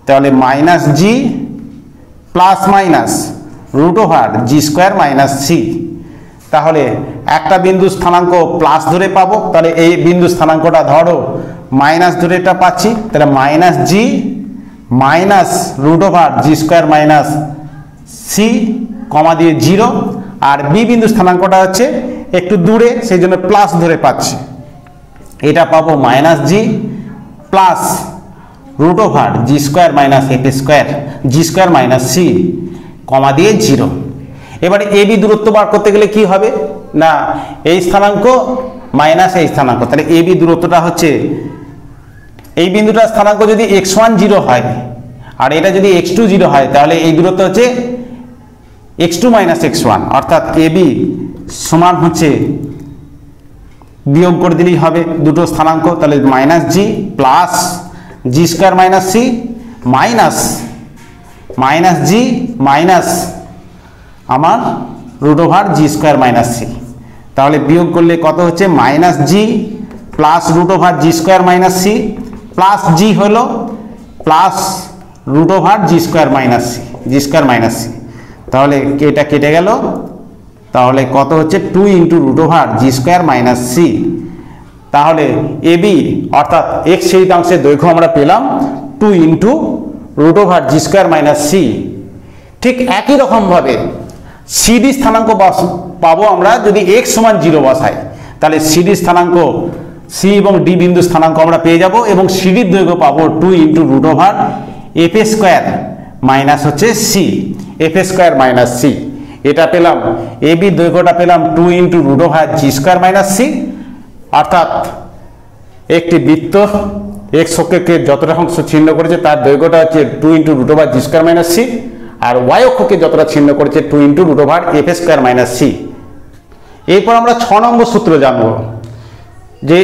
তাহলে minus g plus minus root over g square minus c তাহলে একটা বিন্দু স্থানাঙ্ক প্লাস ধরে পাবো, তাহলে এই বিন্দু স্থানাঙ্কটা ধরো মাইনাস ধরে এটা পাচ্ছি, তাহলে minus g minus root over g square minus c comma দিয়ে জিরো আর বি বিন্দু স্থানাঙ্কটা হচ্ছে একটু দূরে, সেই জন্য প্লাস ধরে পাচ্ছি। এটা পাবো minus g plus root over g square minus f square g square minus c comma দিয়ে জিরো এবারে এ বি দূরত্ব বার করতে গেলে কি হবে? না, এই স্থানাঙ্ক মাইনাস এই স্থানাঙ্ক। তাহলে এ বি দূরত্বটা হচ্ছে, এই বিন্দুটার স্থানাঙ্ক যদি এক্স ওয়ান জিরো হয়, আর এটা যদি এক্স টু জিরো হয়, তাহলে এই দূরত্ব হচ্ছে x two minus x one অর্থাৎ এ বি সমান হচ্ছে বিয়োগ করে দিলেই হবে। দুটো স্থানাঙ্ক, তাহলে minus g plus g square minus c minus minus g minus আমার root over g square minus c তাহলে বিয়োগ করলে কত হচ্ছে? Minus g plus root over g square minus c plus g হলো plus root over g square minus c g square minus c তাহলে এটা কেটে গেল। তাহলে কত হচ্ছে? Two into root over g square minus c তাহলে এবি অর্থাৎ এক্স শতাংশের দৈর্ঘ্য আমরা পেলাম two into root over g square minus c ঠিক একই রকমভাবে সিডি স্থানাঙ্ক পাবো আমরা যদি এক্স সমান জিরো বসাই। তাহলে সিডি স্থানাঙ্ক সি এবং ডি বিন্দু স্থানাঙ্ক আমরা পেয়ে যাব এবং সিডির দৈর্ঘ্য পাবো two into root over f square minus হচ্ছে c f square minus c এটা পেলাম, এ বি দৈর্ঘ্যটা পেলাম two into root over g square minus c অর্থাৎ একটি বৃত্ত এক্স অক্ষকে যতটা অংশ ছিন্ন করেছে তার দৈর্ঘ্যটা হচ্ছে two into root over g square minus c আর ওয়াই অক্ষকে যতটা ছিন্ন করেছে two into root over f square minus c এরপর আমরা ছ নম্বর সূত্র জানব, যে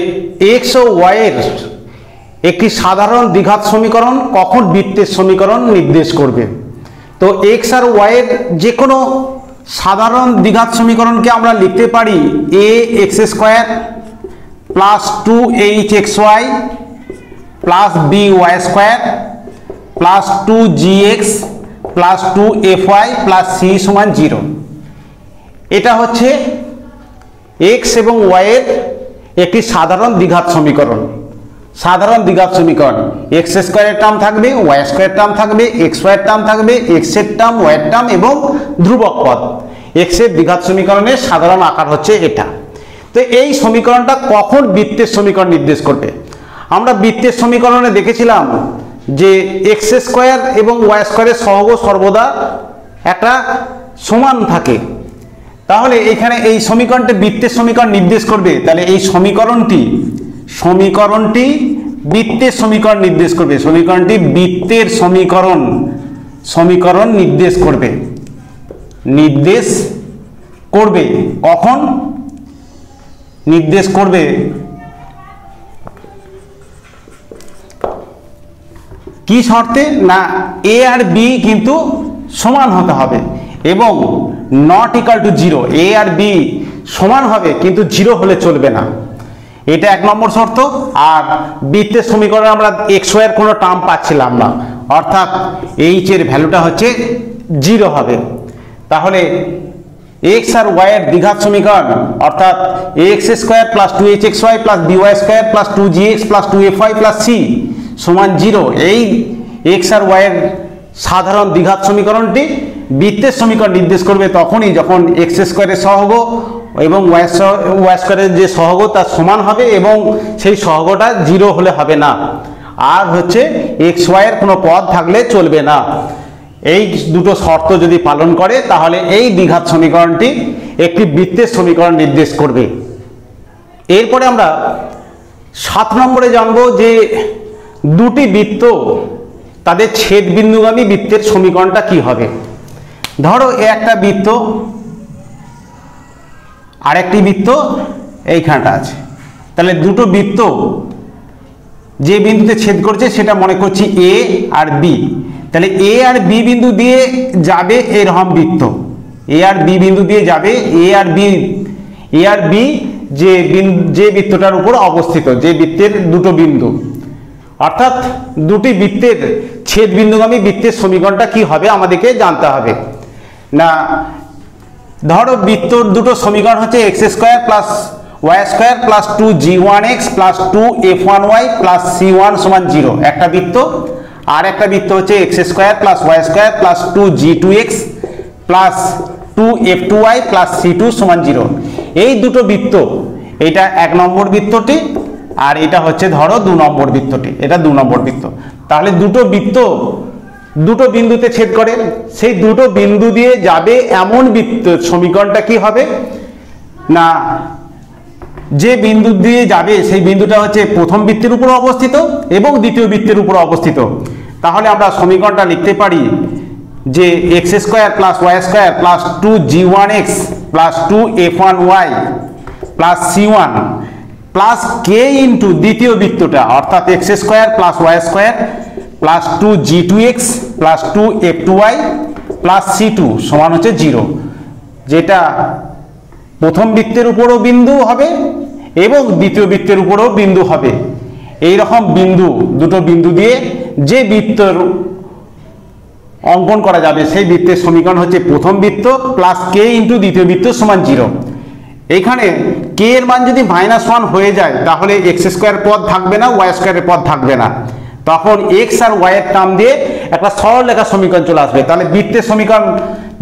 এক্স ও ওয়াইয়ের একটি সাধারণ দ্বিঘাত সমীকরণ কখন বৃত্তের সমীকরণ নির্দেশ করবে। তো এক্স আর ওয়াইয়ের যে কোনো সাধারণ দ্বিঘাত সমীকরণকে আমরা লিখতে পারি a x square plus two h x y plus b y square plus two g x plus two f y plus c সমান জিরো এটা হচ্ছে এক্স এবং ওয়াইয়ের একটি সাধারণ দ্বিঘাত সমীকরণ। সাধারণ দ্বিঘাত সমীকরণ। এক্স স্কোয়ারের টার্ম থাকবে ওয়াই স্কোয়ার টার্ম থাকবে এক্স ওয়াইয়ের টার্ম থাকবে এক্সের টার্ম ওয়াইয়ের টার্ম এবং ধ্রুবক পদ। এক্সের দ্বিঘাত সমীকরণের সাধারণ আকার হচ্ছে এটা। তো এই সমীকরণটা কখন বৃত্তের সমীকরণ নির্দেশ করবে? আমরা বৃত্তের সমীকরণে দেখেছিলাম যে এক্স স্কোয়ার এবং ওয়াই স্কোয়ারের সহগ সর্বদা একটা সমান থাকে। তাহলে এখানে এই সমীকরণটি বৃত্তের সমীকরণ নির্দেশ করবে। তাহলে এই সমীকরণটি সমীকরণটি বৃত্তের সমীকরণ নির্দেশ করবে। সমীকরণটি বৃত্তের সমীকরণ সমীকরণ নির্দেশ করবে। নির্দেশ করবে। কখন? নির্দেশ করবে কি শর্তে? না এ আর বি কিন্তু সমান হতে হবে এবং not equal to zero a R b সমান হবে কিন্তু জিরো হলে চলবে না। এটা এক নম্বর শর্ত। আর বৃত্তের সমীকরণে আমরা এক্সের কোনো টার্ম পাচ্ছিলাম না। অর্থাৎ এইচ এর ভ্যালুটা হচ্ছে জিরো হবে। তাহলে এক্স আর ওয়াই এর দ্বিঘাত সমীকরণ, অর্থাৎ x square plus two h x y plus b y square plus two g x plus two f y plus c সমান জিরো এই এক্স আর ওয়াই এর সাধারণ দ্বিঘাত সমীকরণটি বৃত্তের সমীকরণ নির্দেশ করবে তখনই যখন এক্স স্কোয়ারের সহগ এবং স্কোয়ারের যে সহগ, তার সমান হবে এবং সেই সহগটা জিরো হলে হবে না। আর হচ্ছে এক্স ওয়াইয়ের কোনো পদ থাকলে চলবে না। এই দুটো শর্ত যদি পালন করে, তাহলে এই দ্বিঘাত সমীকরণটি একটি বৃত্তের সমীকরণ নির্দেশ করবে। এরপরে আমরা সাত নম্বরে জানব যে দুটি বৃত্ত, তাদের ছেদ বিন্দুগামী বৃত্তের সমীকরণটা কি হবে। ধরো একটা বৃত্ত আরেকটি বৃত্ত এইখানটা আছে। তাহলে দুটো বৃত্ত যে বিন্দুতে ছেদ করছে সেটা মনে করছি এ আর বি তাহলে এ আর বি বিন্দু দিয়ে যাবে এরকম বৃত্ত। এ আর বি বিন্দু দিয়ে যাবে এ আর বি এ আর বি যে যে বৃত্তটার উপর অবস্থিত, যে বৃত্তের দুটো বিন্দু। অর্থাৎ দুটি বৃত্তের ছেদ বিন্দুগামী বৃত্তের সমীকরণটা কি হবে আমাদেরকে জানতে হবে। না ধরো বৃত্তর দুটো সমীকরণ হচ্ছে x square plus y square plus two g one x plus two f one y plus c one সমান জিরো একটা বৃত্ত, আর একটা বৃত্ত হচ্ছে x square plus y square plus two g two x plus two f two y plus c two সমান zero এই দুটো বৃত্ত, এটা এক নম্বর বৃত্তটি, আর এটা হচ্ছে ধরো দু নম্বর বৃত্তটি, এটা দু নম্বর বৃত্ত। তাহলে দুটো বৃত্ত দুটো বিন্দুতে ছেদ করে, সেই দুটো বিন্দু দিয়ে যাবে এমন বৃত্ত, সমীকরণটা কি হবে? না, যে বিন্দু দিয়ে যাবে, সেই বিন্দুটা হচ্ছে প্রথম বৃত্তের উপর অবস্থিত এবং দ্বিতীয় বৃত্তের উপর অবস্থিত। তাহলে আমরা সমীকরণটা লিখতে পারি যে x square plus y square plus two g one x plus two f one y plus c one plus k into দ্বিতীয় বৃত্তটা, অর্থাৎ x square plus y square plus two g two x plus two f two y plus c two সমান হচ্ছে zero যেটা প্রথম বৃত্তের উপরও বিন্দু হবে এবং দ্বিতীয় বৃত্তের উপরও বিন্দু হবে। এই রকম বিন্দু, দুটো বিন্দু দিয়ে যে বৃত্তর অঙ্কন করা যাবে, সেই বৃত্তের সমীকরণ হচ্ছে প্রথম বৃত্ত প্লাস কে ইন্টু দ্বিতীয় বৃত্ত সমান জিরো এইখানে কে এর মান যদি মাইনাস ওয়ান হয়ে যায়, তাহলে এক্স স্কোয়ার পদ থাকবে না ওয়াই স্কোয়ারের পদ থাকবে না। তখন এক্স আর ওয়াই এর টার্ম দিয়ে একটা সরল লেখা সমীকরণ চলে আসবে। তাহলে বৃত্তের সমীকরণ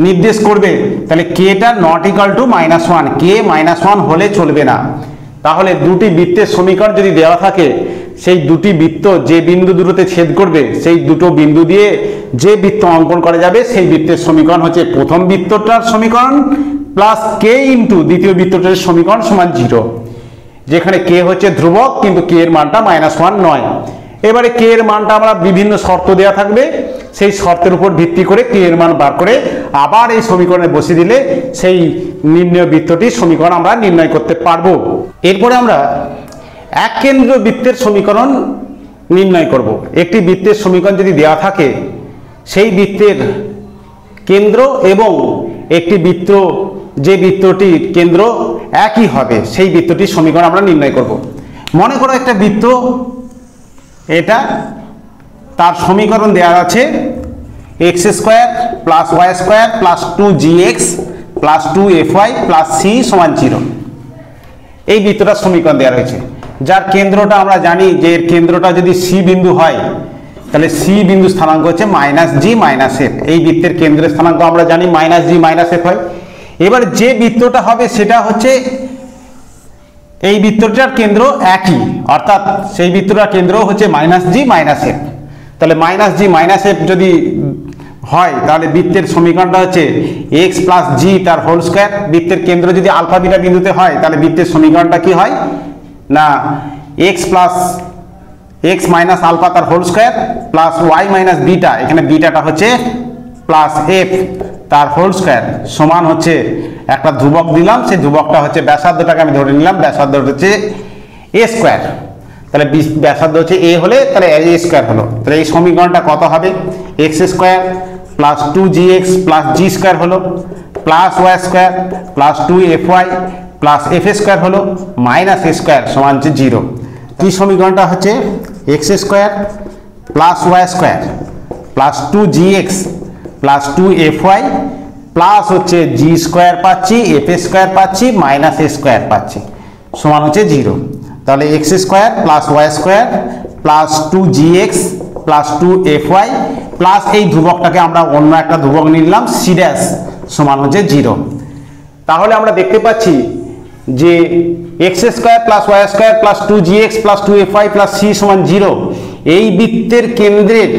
নির্দেশ করবে। তাহলে কেটা not equal to minus one k minus one হলে চলবে না। তাহলে দুটি বৃত্তের সমীকরণ যদি দেওয়া থাকে, সেই দুটি বৃত্ত যে বিন্দু দুটোতে ছেদ করবে, সেই দুটো বিন্দু দিয়ে যে বৃত্ত অঙ্কন করা যাবে, সেই বৃত্তের সমীকরণ হচ্ছে প্রথম বৃত্তটার সমীকরণ প্লাস কে ইন্টু দ্বিতীয় বৃত্তটার সমীকরণ সমান জিরো যেখানে কে হচ্ছে ধ্রুবক, কিন্তু কে এর মানটা মাইনাস ওয়ান নয়। এবারে কে এর মানটা আমরা বিভিন্ন শর্ত দেওয়া থাকবে, সেই শর্তের উপর ভিত্তি করে কে এর মান বার করে আবার এই সমীকরণে বসিয়ে দিলে সেই নির্ণয় বৃত্তটির সমীকরণ আমরা নির্ণয় করতে পারব। এরপরে আমরা এক কেন্দ্র বৃত্তের সমীকরণ নির্ণয় করব। একটি বৃত্তের সমীকরণ যদি দেওয়া থাকে, সেই বৃত্তের কেন্দ্র এবং একটি বৃত্ত, যে বৃত্তটির কেন্দ্র একই হবে, সেই বৃত্তটির সমীকরণ আমরা নির্ণয় করব। মনে করো একটা বৃত্ত এটা তার সমীকরণ দেওয়া আছে x square plus y square plus two g x plus two f y plus c সমান জিরো এই বৃত্তটার সমীকরণ দেওয়া রয়েছে। যার কেন্দ্রটা আমরা জানি যে এর কেন্দ্রটা যদি সি বিন্দু হয়, তাহলে সি বিন্দু স্থানাঙ্ক হচ্ছে মাইনাস জি মাইনাস এফ এই বৃত্তের কেন্দ্রের স্থানাঙ্ক আমরা জানি মাইনাস জি মাইনাস এফ হয়। এবার যে বৃত্তটা হবে সেটা হচ্ছে এই বৃত্তটার কেন্দ্র একই, অর্থাৎ সেই বৃত্তটার কেন্দ্র হচ্ছে মাইনাস জি মাইনাস এফ তাহলে মাইনাস জি মাইনাস এফ যদি হয়, তাহলে বৃত্তের সমীকরণটা হচ্ছে এক্স প্লাস জি তার হোল স্কোয়ার বৃত্তের কেন্দ্র যদি আলফা বিটা বিন্দুতে হয়, তাহলে বৃত্তের সমীকরণটা কি হয়? না x plus x minus alpha তার whole square plus y minus beta এখানে বিটাটা হচ্ছে প্লাস এফ তার হোল স্কোয়ার সমান হচ্ছে একটা ধ্রুবক দিলাম, সেই ধ্রুবকটা হচ্ছে ব্যাসার্ধটাকে আমি ধরে নিলাম, ব্যাসার্ধ হচ্ছে এ স্কোয়ার তাহলে ব্যাসার্ধ হচ্ছে এ হলে তাহলে এ স্কোয়ার হলো। তাহলে এই সমীকরণটা কত হবে? X square plus two g x plus g square হলো plus y square plus two f y plus f square হলো মাইনাস স্কোয়ার সমান হচ্ছে জিরো কি সমীকরণটা হচ্ছে? X square plus y square plus two g x plus two f y plus হচ্ছে জি square পাচ্ছি f square পাচ্ছি মাইনাস এ square পাচ্ছি। সমান হচ্ছে জিরো তাহলে x square plus y square plus two g x plus two f y plus এই ধ্রুবকটাকে আমরা অন্য একটা ধ্রুবক নিলাম সি সমান হচ্ছে জিরো তাহলে আমরা দেখতে পাচ্ছি যে x square plus y square plus two g x plus two f y plus c সমান জিরো এই বৃত্তের কেন্দ্রের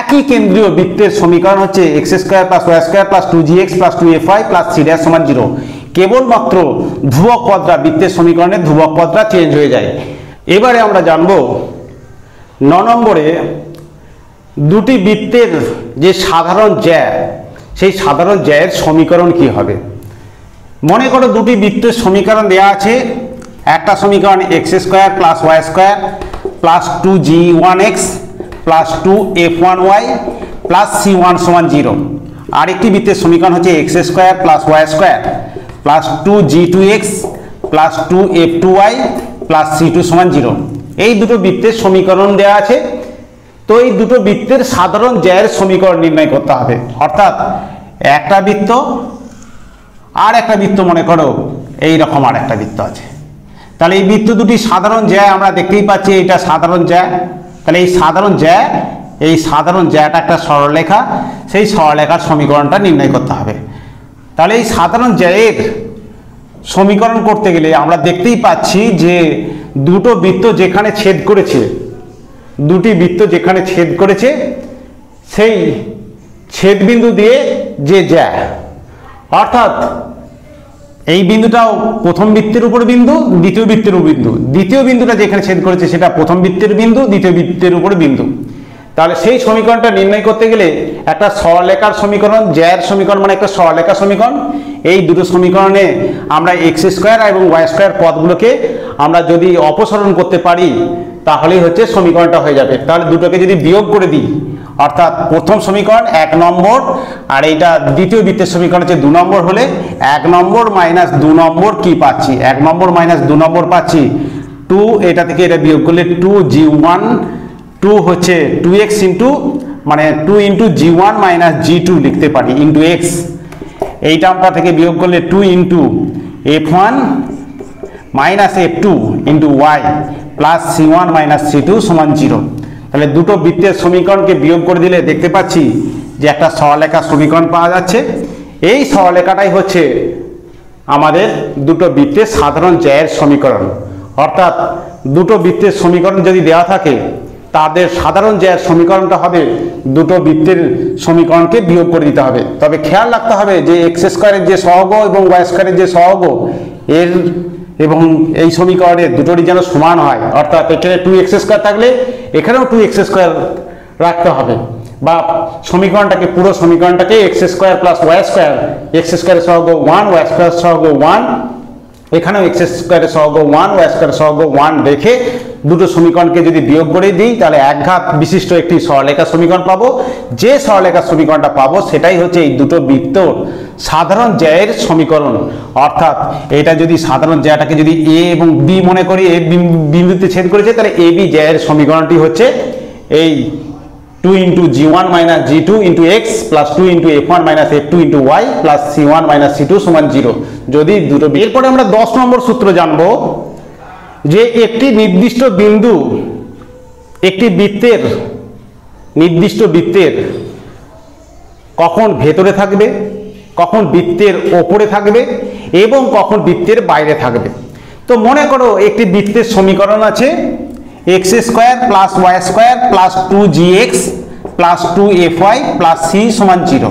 একই কেন্দ্রীয় বৃত্তের সমীকরণ হচ্ছে x square plus y square plus two g x plus two f y plus c dash সমান জিরো কেবলমাত্র ধ্রুবক পদটা বৃত্তের সমীকরণে ধ্রুবক পদটা চেঞ্জ হয়ে যায়। এবারে আমরা জানব ন নম্বরে দুটি বৃত্তের যে সাধারণ জ্যা, সেই সাধারণ জ্যায়ের সমীকরণ কি হবে? মনে করো দুটি বৃত্তের সমীকরণ দেওয়া আছে, একটা সমীকরণ x square plus y square plus two g one x plus two f one y plus c one সমান জিরো আরেকটি বৃত্তের সমীকরণ হচ্ছে x square plus y square plus two g two x plus two f two y plus c two সমান zero এই দুটো বৃত্তের সমীকরণ দেওয়া আছে। তো এই দুটো বৃত্তের সাধারণ জ্যায়ের সমীকরণ নির্ণয় করতে হবে। অর্থাৎ একটা বৃত্ত আর একটা বৃত্ত মনে করো, এই রকম আর একটা বৃত্ত আছে। তাহলে এই বৃত্ত দুটি সাধারণ জ্যা আমরা দেখতেই পাচ্ছি, এটা সাধারণ জ্যা তাহলে এই সাধারণ জ্যা, এই সাধারণ জ্যাটা একটা সরলরেখা, সেই সরলরেখার সমীকরণটা নির্ণয় করতে হবে। তাহলে এই সাধারণ জ্যায়ের সমীকরণ করতে গেলে আমরা দেখতেই পাচ্ছি যে দুটো বৃত্ত যেখানে ছেদ করেছে, দুটি বৃত্ত যেখানে ছেদ করেছে, সেই ছেদবিন্দু দিয়ে যে জ্যা, অর্থাৎ এই বিন্দুটাও প্রথম বৃত্তের উপর বিন্দু, দ্বিতীয় বৃত্তের উপর বিন্দু। দ্বিতীয় বিন্দুটা যেখানে ছেদ করেছে সেটা প্রথম বৃত্তের বিন্দু, দ্বিতীয় বৃত্তের উপর বিন্দু। তাহলে সেই সমীকরণটা নির্ণয় করতে গেলে একটা সরলেখার সমীকরণ জ্যার সমীকরণ মানে একটা সরলেখা সমীকরণ। এই দুটো সমীকরণে আমরা এক্স স্কোয়ার এবং ওয়াই স্কোয়ার পদগুলোকে আমরা যদি অপসারণ করতে পারি, তাহলেই হচ্ছে সমীকরণটা হয়ে যাবে। তাহলে দুটোকে যদি বিয়োগ করে দিই অর্থাৎ প্রথম সমীকরণ এক নম্বর, আর এইটা দ্বিতীয় বৃত্তের সমীকরণ হচ্ছে দু নম্বর হলে এক নম্বর মাইনাস দু নম্বর কি পাচ্ছি? এক নম্বর মাইনাস দু নম্বর পাচ্ছি। টু, এটা থেকে এটা বিয়োগ করলে টু জি ওয়ান, টু হচ্ছে টু এক্স ইন্টু মানে two into g one minus g two লিখতে পারি, ইন্টু এক্স। এই টার্মটা থেকে বিয়োগ করলে two into f one minus f two into y plus c one minus c two সমান জিরো। তাহলে দুটো বৃত্তের সমীকরণকে বিয়োগ করে দিলে দেখতে পাচ্ছি যে একটা সরলেখা সমীকরণ পাওয়া যাচ্ছে। এই সরলেখাটাই হচ্ছে আমাদের দুটো বৃত্তের সাধারণ জ্যায়ের সমীকরণ। অর্থাৎ দুটো বৃত্তের সমীকরণ যদি দেওয়া থাকে, তাদের সাধারণ জ্যায়ের সমীকরণটা হবে দুটো বৃত্তের সমীকরণকে বিয়োগ করে দিতে হবে। তবে খেয়াল রাখতে হবে যে এক্স স্কোয়ারের যে সহগ এবং ওয়াই স্কোয়ারের যে সহগ, এর এবং এই সমীকরণের দুটোরই যেন সমান হয়, অর্থাৎ এখানে টু এক্স স্কোয়ার থাকলে এখানেও টু এক্স স্কোয়ার রাখতে হবে। বা সমীকরণটাকে, পুরো সমীকরণটাকে x square plus y square x square সহগ ওয়ান ওয়াই স্কোয়ার সহগ ওয়ান এখানেও এক্স স্কোয়ারের সহগ ওয়ান ওয়াই স্কোয়ারের সহগ ওয়ান রেখে দুটো সমীকরণকে যদি বিয়োগ করে দিই, তাহলে এক ঘাত বিশিষ্ট একটি সরলেখা সমীকরণ পাবো। যে সরলেখা সমীকরণটা পাবো, সেটাই হচ্ছে এই দুটো বৃত্তর সাধারণ জ্যায়ের সমীকরণ। অর্থাৎ এটা যদি সাধারণ জ্যাটাকে যদি এ এবং বি মনে করি এ বিন্দুতে ছেদ করেছে, তাহলে এ বি জ্যায়ের সমীকরণটি হচ্ছে এই two into g one minus g two into x plus two into f one minus f two into y plus c one minus c two সমান জিরো যদি দুটো এরপরে আমরা দশ নম্বর সূত্র জানব যে একটি নির্দিষ্ট বিন্দু একটি বৃত্তের নির্দিষ্ট বৃত্তের কখন ভেতরে থাকবে, কখন বৃত্তের ওপরে থাকবে এবং কখন বৃত্তের বাইরে থাকবে। তো মনে করো একটি বৃত্তের সমীকরণ আছে x square plus y square plus two g x plus two f y plus c সমান জিরো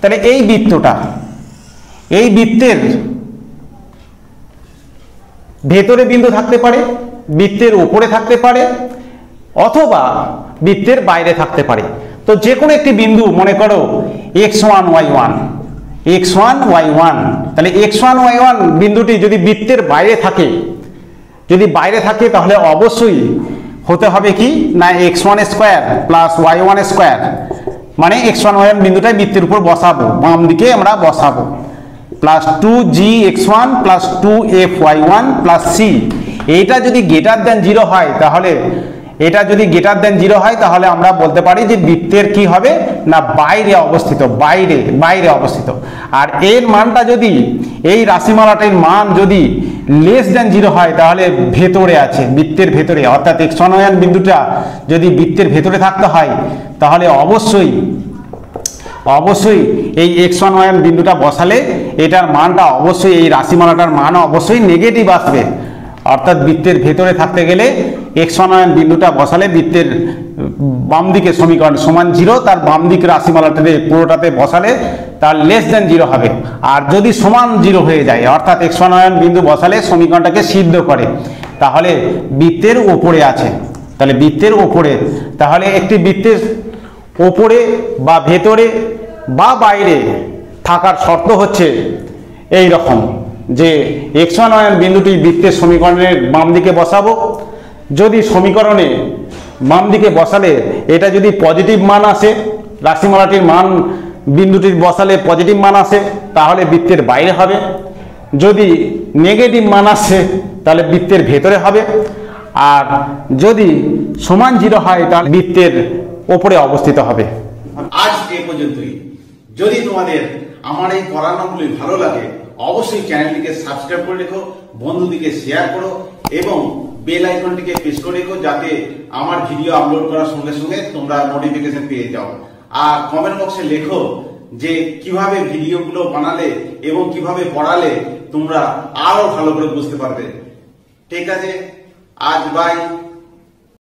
তাহলে এই বৃত্তটা, এই বৃত্তের ভেতরে বিন্দু থাকতে পারে, বৃত্তের উপরে থাকতে পারে, অথবা বৃত্তের বাইরে থাকতে পারে। তো যে কোনো একটি বিন্দু, মনে করো x one y one x one y one তাহলে এক্স ওয়ান ওয়াই ওয়ান বিন্দুটি যদি বৃত্তের বাইরে থাকে যদি বাইরে থাকে তাহলে অবশ্যই হতে হবে কি? না x one square plus y one square মানে এক্স ওয়ান ওয়াই ওয়ান বিন্দুটাই বৃত্তের উপর বসাবো। বাম দিকে আমরা বসাবো। Plus two g x one plus two f y one plus c এইটা যদি গেটার দেন জিরো হয়, তাহলে এটা যদি গেটার দেন জিরো হয়, তাহলে আমরা বলতে পারি যে বৃত্তের কি হবে? না, বাইরে অবস্থিত, বাইরে বাইরে অবস্থিত। আর এর মানটা যদি, এই রাশিমালাটির মান যদি লেস দেন জিরো হয়, তাহলে ভেতরে আছে, বৃত্তের ভেতরে। অর্থাৎ এক্সনয়ান বিন্দুটা যদি বৃত্তের ভেতরে থাকতে হয়, তাহলে অবশ্যই অবশ্যই এই এক্স ওয়ান ওয়ান বিন্দুটা বসালে এটার মানটা অবশ্যই, এই রাশিমালাটার মান অবশ্যই নেগেটিভ আসবে। অর্থাৎ বৃত্তের ভেতরে থাকতে গেলে এক্সনায়ন বিন্দুটা বসালে বৃত্তের বাম দিকে সমীকরণ সমান জিরো, তার বাম দিক রাশিমালাটাতে পুরোটাতে বসালে তার লেস দেন জিরো হবে। আর যদি সমান জিরো হয়ে যায়, অর্থাৎ এক্সনায়ন বিন্দু বসালে সমীকরণটাকে সিদ্ধ করে, তাহলে বৃত্তের ওপরে আছে। তাহলে বৃত্তের ওপরে, তাহলে একটি বৃত্তের ওপরে বা ভেতরে বা বাইরে থাকার শর্ত হচ্ছে এই রকম যে এক্সনয়ন বিন্দুটি বৃত্তের সমীকরণের বাম দিকে বসাবো যদি সমীকরণে বাম দিকে বসালে এটা যদি পজিটিভ মান আসে, রাশিমালাটির মান বিন্দুটির বসালে পজিটিভ মান আসে, তাহলে বৃত্তের বাইরে হবে। যদি নেগেটিভ মান আসে, তাহলে বৃত্তের ভেতরে হবে। আর যদি সমান জিরো হয়, তাহলে বৃত্তের ওপরে অবস্থিত হবে। আজ এ পর্যন্তই। যদি তোমাদের আমার এই পড়ানোগুলি ভালো লাগে, অবশ্যই চ্যানেলটিকে সাবস্ক্রাইব করে রেখো, বন্ধুদিকে শেয়ার করো, এবং বেল আইকনটিকে প্রেস করে রেখো যাতে আমার ভিডিও আপলোড করার সঙ্গে সঙ্গে তোমরা নোটিফিকেশন পেয়ে যাও। আর কমেন্ট বক্সে লেখো যে কীভাবে ভিডিওগুলো বানালে এবং কীভাবে পড়ালে তোমরা আরও ভালো করে বুঝতে পারবে। ঠিক আছে? আজ বাই